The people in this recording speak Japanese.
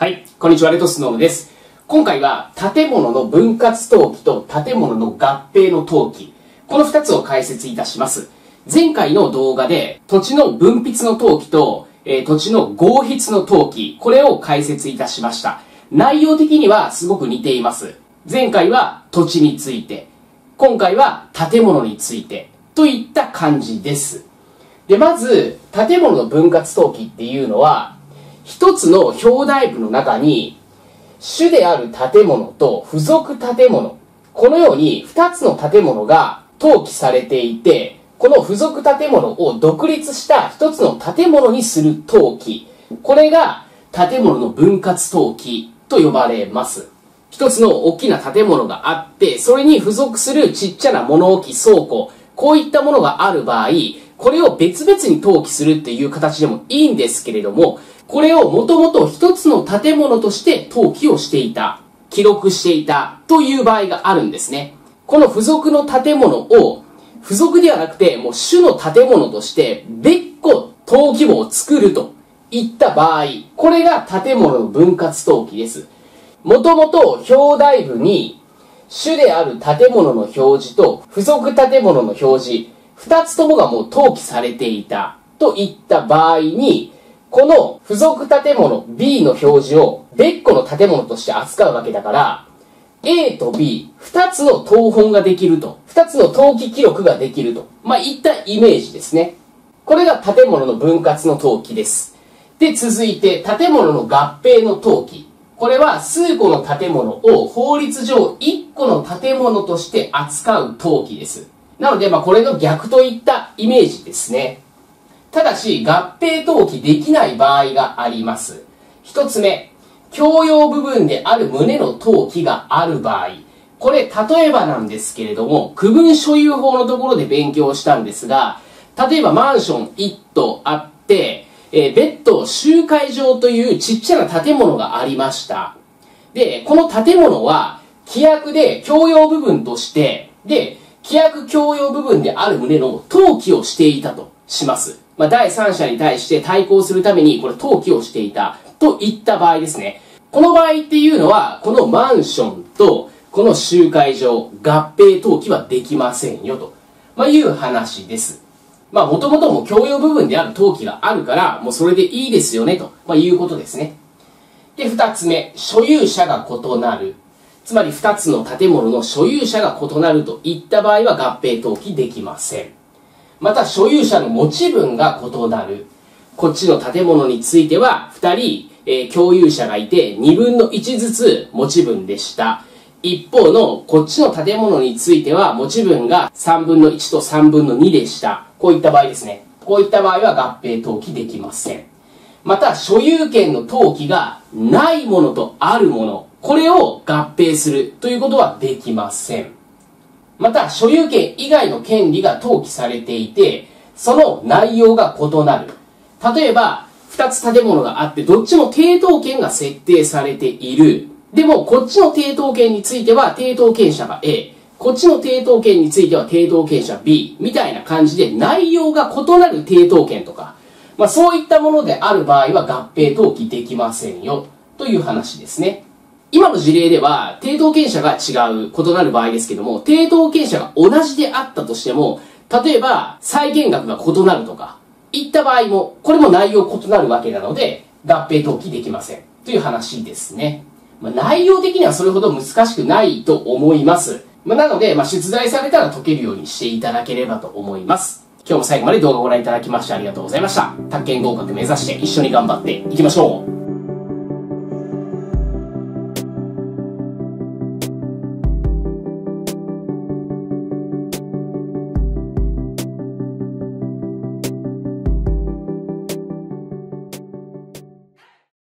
はい、こんにちは、レトスノームです。今回は建物の分割登記と建物の合併の登記、この2つを解説いたします。前回の動画で土地の分筆の登記と、えー土地の合筆の登記、これを解説いたしました。内容的にはすごく似ています。前回は土地について、今回は建物についてといった感じです。で、まず、建物の分割登記っていうのは、一つの表題部の中に、主である建物と付属建物、このように二つの建物が登記されていて、この付属建物を独立した一つの建物にする登記、これが建物の分割登記と呼ばれます。一つの大きな建物があって、それに付属するちっちゃな物置倉庫、こういったものがある場合、これを別々に登記するっていう形でもいいんですけれども、これをもともと一つの建物として登記をしていた、記録していたという場合があるんですね。この付属の建物を、付属ではなくて、もう主の建物として別個登記簿を作るといった場合、これが建物の分割登記です。もともと表題部に主である建物の表示と付属建物の表示、二つともがもう登記されていたといった場合に、この付属建物 B の表示を別個の建物として扱うわけだから、A と B、二つの等本ができると。二つの登記記録ができると。まあ、いったイメージですね。これが建物の分割の登記です。で、続いて、建物の合併の登記。これは数個の建物を法律上1個の建物として扱う登記です。なので、まあ、これの逆といったイメージですね。ただし、合併登記できない場合があります。一つ目、共用部分である旨の登記がある場合。これ、例えばなんですけれども、区分所有法のところで勉強したんですが、例えばマンション1棟あって、えー別途集会場というちっちゃな建物がありました。で、この建物は、規約で共用部分として、で、規約共用部分である旨の登記をしていたとします。まあ、第三者に対して対抗するために、これ登記をしていたといった場合ですね。この場合っていうのは、このマンションと、この集会場、合併登記はできませんよと、まあ、いう話です。まあ、もともとも共用部分である登記があるから、もうそれでいいですよね、と、まあ、いうことですね。で、二つ目、所有者が異なる。つまり二つの建物の所有者が異なるといった場合は合併登記できません。また、所有者の持ち分が異なる。こっちの建物については、二人、えー共有者がいて、二分の一ずつ持ち分でした。一方の、こっちの建物については、持ち分が三分の一と三分の二でした。こういった場合ですね。こういった場合は合併登記できません。また、所有権の登記がないものとあるもの、これを合併するということはできません。また、所有権以外の権利が登記されていて、その内容が異なる。例えば、二つ建物があって、どっちも抵当権が設定されている。でも、こっちの抵当権については、抵当権者が A。こっちの抵当権については、抵当権者 B。みたいな感じで、内容が異なる抵当権とか、まあ、そういったものである場合は合併登記できませんよ。という話ですね。今の事例では、抵当権者が違う、異なる場合ですけども、抵当権者が同じであったとしても、例えば、債権額が異なるとか、いった場合も、これも内容異なるわけなので、合併登記できません。という話ですね。まあ、内容的にはそれほど難しくないと思います。まあ、なので、まあ、出題されたら解けるようにしていただければと思います。今日も最後まで動画をご覧いただきましてありがとうございました。宅建合格目指して一緒に頑張っていきましょう。